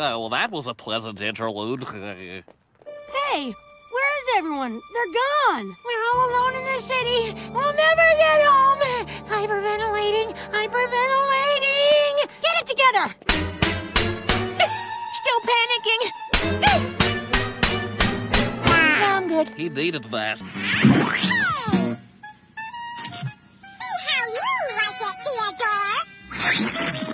Oh, well, that was a pleasant interlude. Hey, where is everyone? They're gone. We're all alone in the city. We'll never get home. Hyperventilating, hyperventilating. Get it together. Still panicking. No, I'm good. he needed that. Oh, how you Theodore?